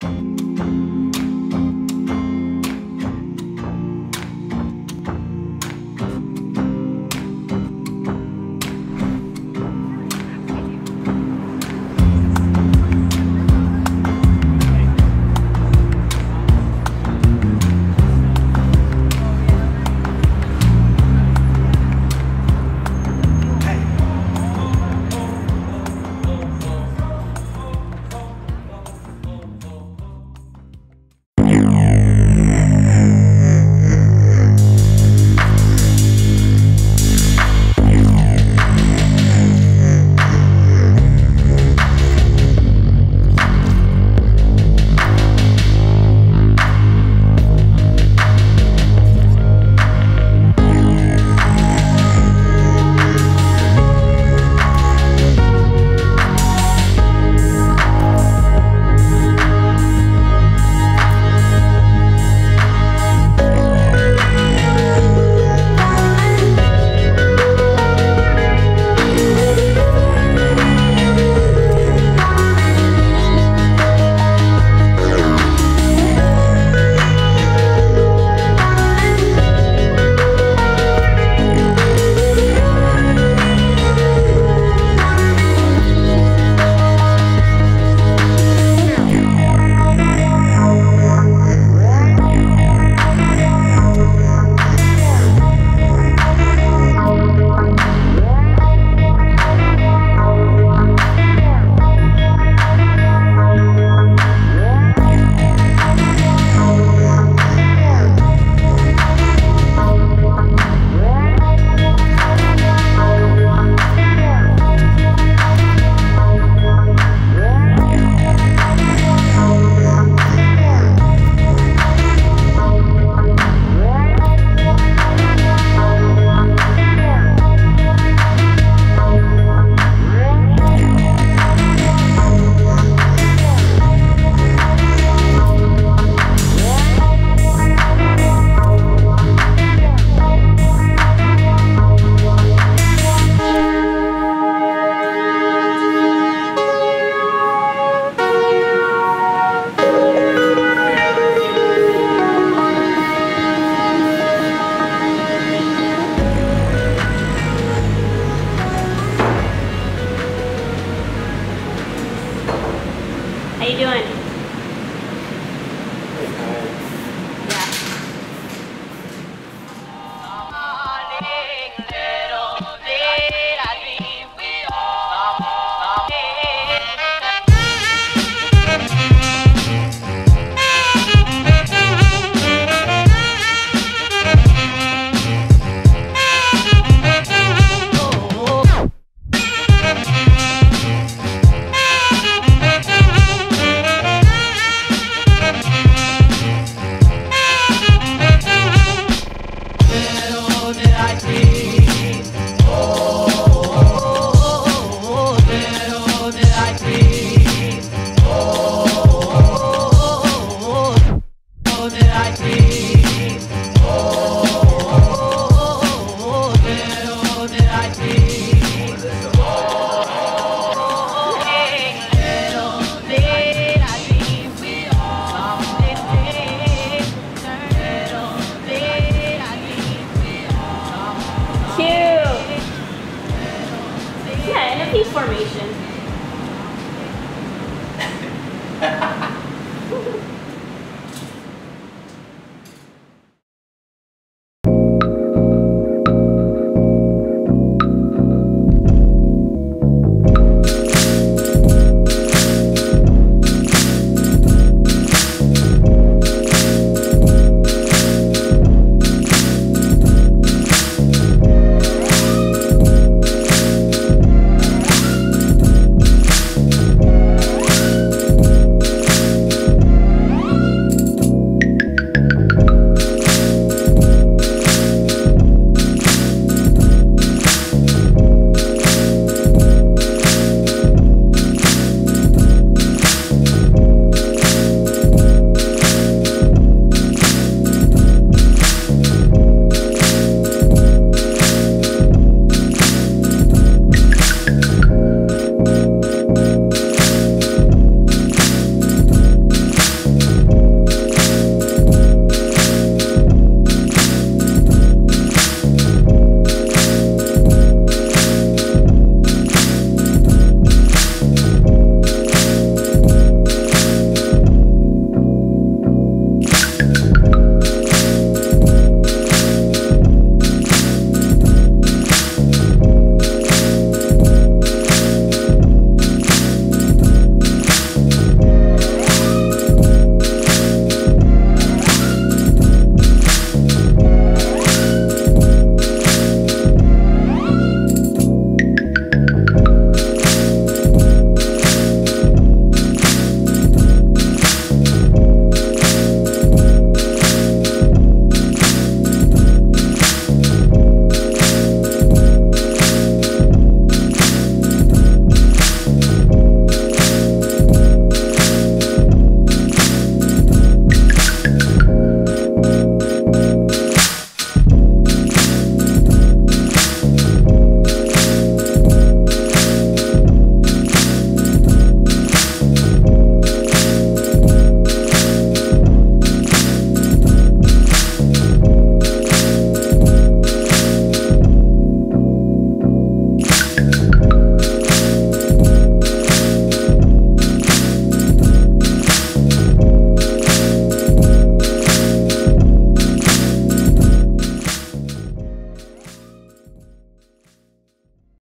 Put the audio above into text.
Bye. How you doing? I see.